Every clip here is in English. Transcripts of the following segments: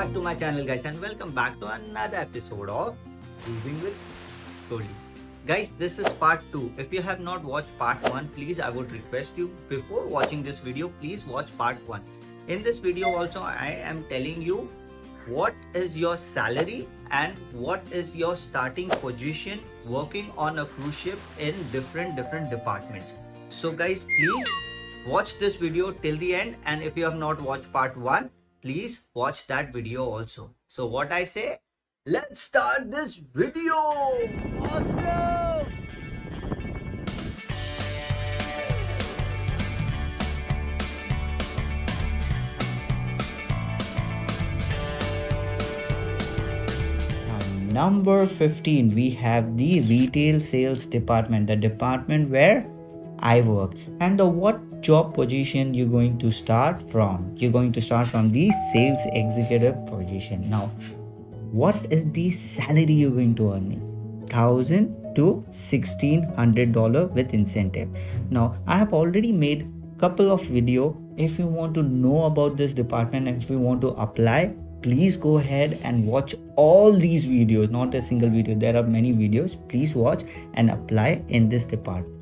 back to my channel guys and welcome back to another episode of Moving with Toli. Guys, this is part 2. If you have not watched part 1, please I would request you before watching this video, please watch part 1. In this video also I am telling you what is your salary and what is your starting position working on a cruise ship in different different departments. So guys, please watch this video till the end and if you have not watched part 1 please watch that video also. So what i say? Let's start this video! Awesome! Number 15 we have the retail sales department the department where i work and the what job position you're going to start from? You're going to start from the sales executive position. Now what is the salary you're going to earn? Thousand to sixteen hundred dollar with incentive. Now i have already made couple of video. If you want to know about this department if you want to apply please go ahead and watch all these videos. Not a single video. There are many videos. Please watch and apply in this department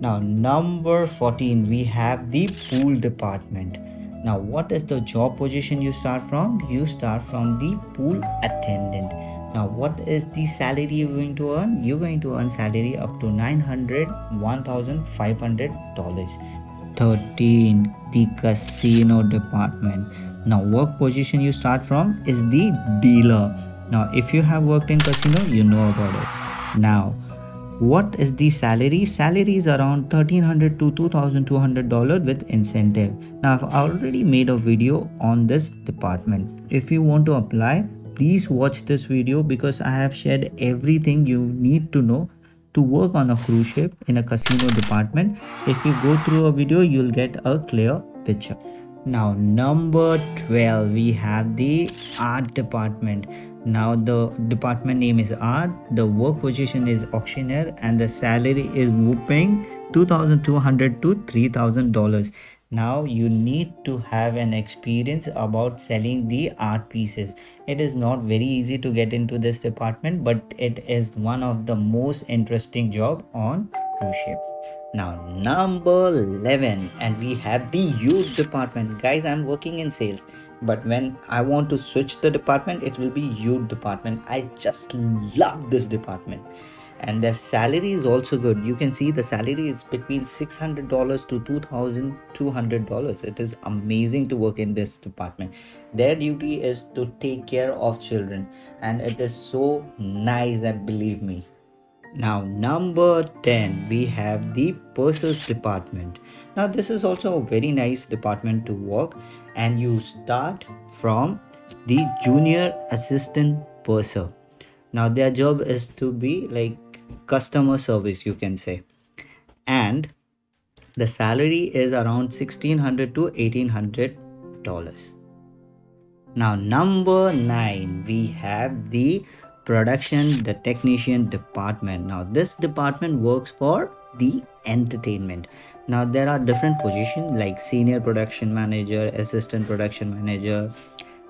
now number 14 we have the pool department. Now what is the job position you start from? You start from the pool attendant. Now what is the salary you're going to earn? You're going to earn salary up to 900 1500 dollars. 13 the casino department. Now work position you start from is the dealer. Now if you have worked in casino you know about it. Now what is the salary? Salary is around 1300 to 2200 dollar with incentive. Now i've already made a video on this department. If you want to apply please watch this video because i have shared everything you need to know to work on a cruise ship in a casino department. If you go through a video you'll get a clear picture. Now number 12 we have the art department now the department name is art the work position is auctioneer and the salary is whooping 2200 to 3000 dollars. Now you need to have an experience about selling the art pieces. It is not very easy to get into this department but it is one of the most interesting job on cruise ship now number 11 and we have the youth department. Guys i'm working in sales but when i want to switch the department it will be youth department. I just love this department. And the salary is also good. You can see the salary is between $600 to $2200 it is amazing to work in this department. Their duty is to take care of children and it is so nice and believe me now number 10 we have the pursers department. Now this is also a very nice department to work and you start from the junior assistant purser. Now their job is to be like customer service you can say. And the salary is around 1600 to 1800 dollars. Now number 9 we have the production the technician department. Now this department works for the entertainment. Now there are different positions like senior production manager assistant production manager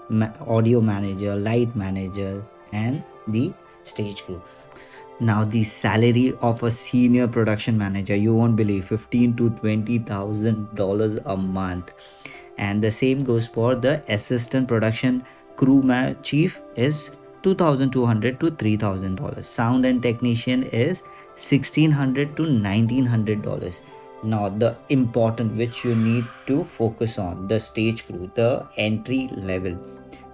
ma audio manager light manager and the stage crew. Now the salary of a senior production manager you won't believe 15 to 20 thousand dollars a month. And the same goes for the assistant production crew chief is 2200 to 3000 dollars. Sound and technician is 1600 to 1900 dollars. Now the important which you need to focus on the stage crew the entry level.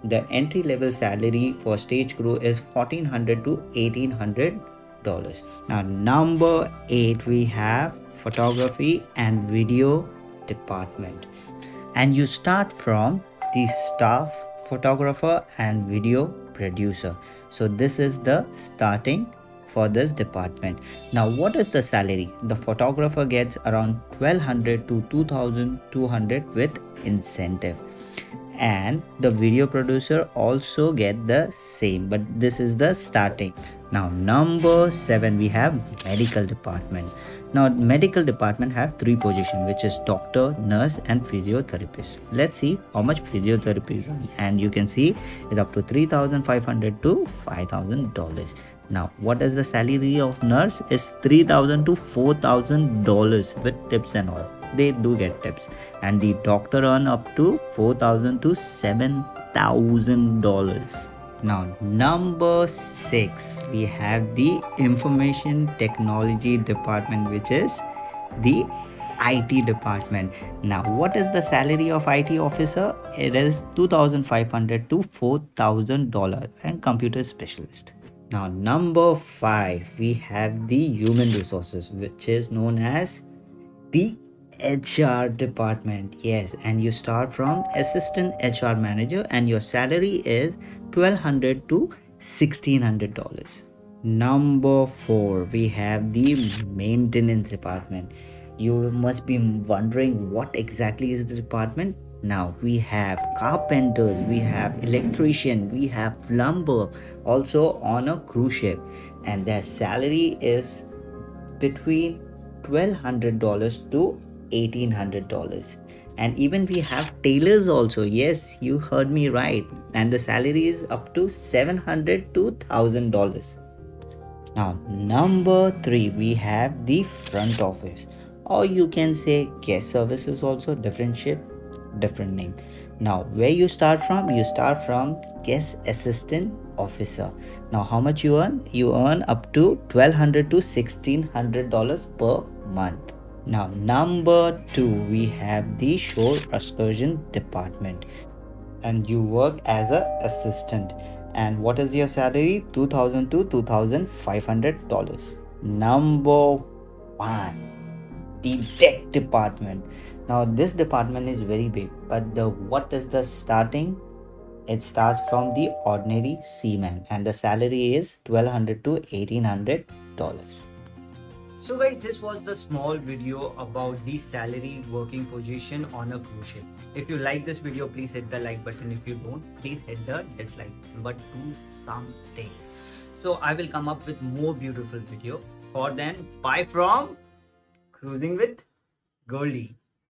The entry level salary for stage crew is 1400 to 1800 dollars. Now number 8 we have photography and video department. And you start from the staff photographer and video producer so this is the starting for this department. Now, what is the salary? The photographer gets around 1200 to 2200 with incentive and the video producer also get the same but this is the starting. Now number 7 we have medical department. Now medical department have three positions which is doctor nurse and physiotherapist. Let's see how much physiotherapy is on. And you can see it's up to 3500 to 5000 dollars. Now what is the salary of nurse? Is 3000 to 4000 dollars with tips and all they do get tips and the doctor earn up to 4000 to 7000 dollars now, number six, we have the information technology department, which is the IT department. Now, what is the salary of IT officer? It is 2,500 to $4,000 and computer specialist. Now, number five, we have the human resources, which is known as the HR department. Yes, and you start from assistant HR manager, and your salary is 1200 to $1600. Number four, we have the maintenance department. You must be wondering what exactly is the department. Now we have carpenters, we have electrician, we have plumber, also on a cruise ship, and their salary is between $1200 to $1800 and even we have tailors also. Yes you heard me right. And the salary is up to 700 to 1000 dollars. Now number 3 we have the front office. Or you can say guest services also. Different ship different name. Now where you start from? You start from guest assistant officer. Now how much you earn? You earn up to 1,200 to 1600 dollars per month now, number two, we have the shore excursion department, and you work as a assistant. And what is your salary? Two thousand to two thousand five hundred dollars. Number one, the deck department. Now, this department is very big, but the what is the starting? It starts from the ordinary seaman, and the salary is twelve hundred to eighteen hundred dollars. So guys, this was the small video about the salary working position on a cruise ship. If you like this video, please hit the like button. If you don't, please hit the dislike but do something. So I will come up with more beautiful video. For then, bye from Cruising with Goldy.